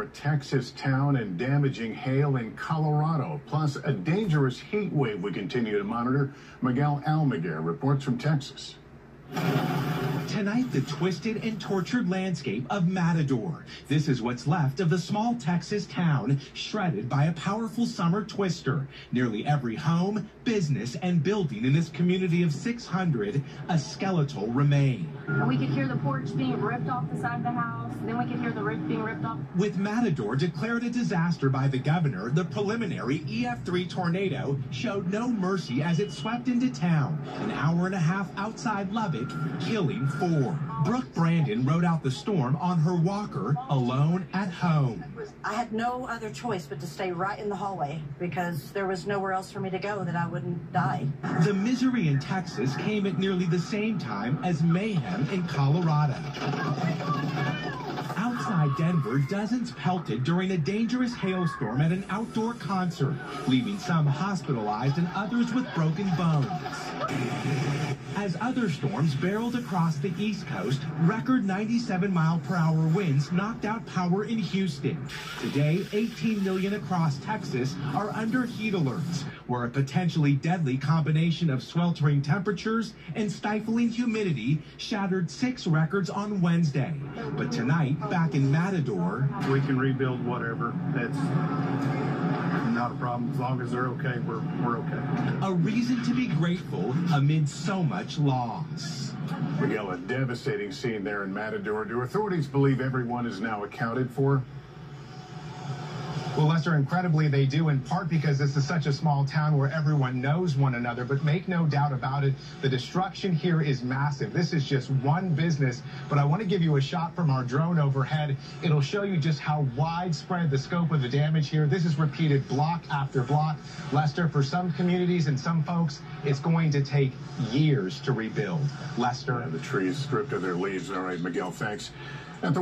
a Texas town and damaging hail in Colorado, plus a dangerous heat wave we continue to monitor. Miguel Almaguer reports from Texas. Tonight, the twisted and tortured landscape of Matador. This is what's left of the small Texas town, shredded by a powerful summer twister. Nearly every home, business, and building in this community of 600, a skeletal remain. And we could hear the porch being ripped off the side of the house. Then we could hear the roof being ripped off. With Matador declared a disaster by the governor, the preliminary EF3 tornado showed no mercy as it swept into town, an hour and a half outside Lubbock, killing four. Brooke Brandon rode out the storm on her walker, alone at home. I had no other choice but to stay right in the hallway because there was nowhere else for me to go that I wouldn't die. The misery in Texas came at nearly the same time as mayhem in Colorado. Outside Denver, dozens pelted during a dangerous hailstorm at an outdoor concert, leaving some hospitalized and others with broken bones. As other storms barreled across the East Coast, record 97 mile per hour winds knocked out power in Houston. Today, 18 million across Texas are under heat alerts, where a potentially deadly combination of sweltering temperatures and stifling humidity shattered six records on Wednesday. But tonight, back in Matador, we can rebuild whatever. That's not a problem. As long as they're okay, we're, we're okay. A reason to be grateful amid so much loss. Miguel, a devastating scene there in Matador. Do authorities believe everyone is now accounted for? Well, Lester, incredibly, they do, in part because this is such a small town where everyone knows one another. But make no doubt about it, the destruction here is massive. This is just one business. But I want to give you a shot from our drone overhead. It'll show you just how widespread the scope of the damage here. This is repeated block after block. Lester, for some communities and some folks, it's going to take years to rebuild. Lester. Yeah, the trees stripped of their leaves. All right, Miguel, thanks. At the